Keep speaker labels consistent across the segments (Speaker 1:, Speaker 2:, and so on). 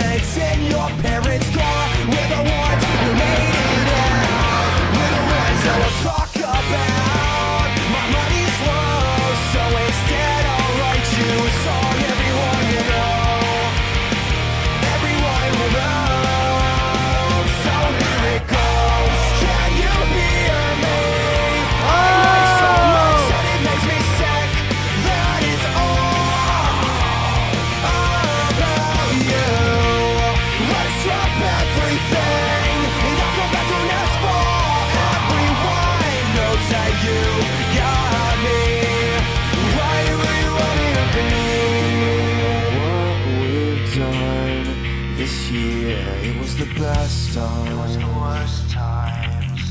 Speaker 1: legs in your parents' car We're the ones who made it out We're the ones that will talk about. My money the best times. It was the worst times.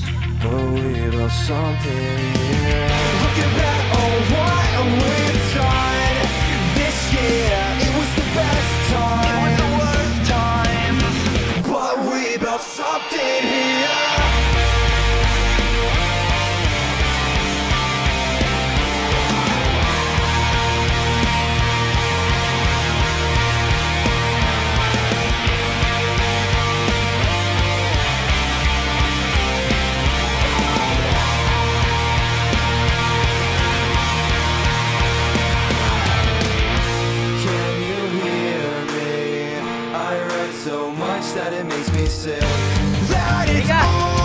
Speaker 1: But we lost something here. Looking back oh, what a weird time. myself that it's